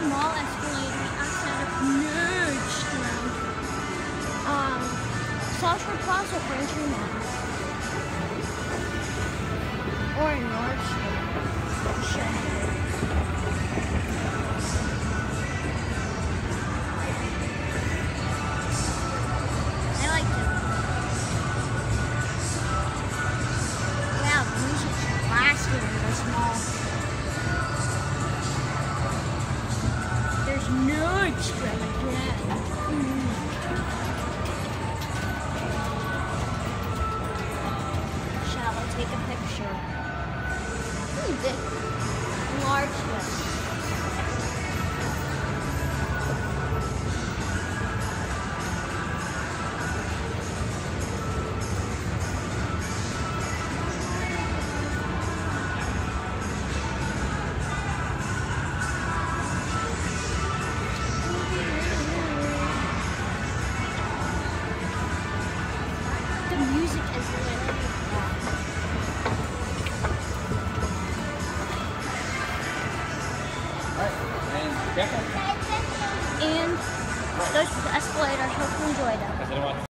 the mall escalators outside of Nordstrom. Um, South Shore Plaza for entry Shall I take a picture? Hmm, this large one. Music is and careful. And those escalators, hope you enjoy them.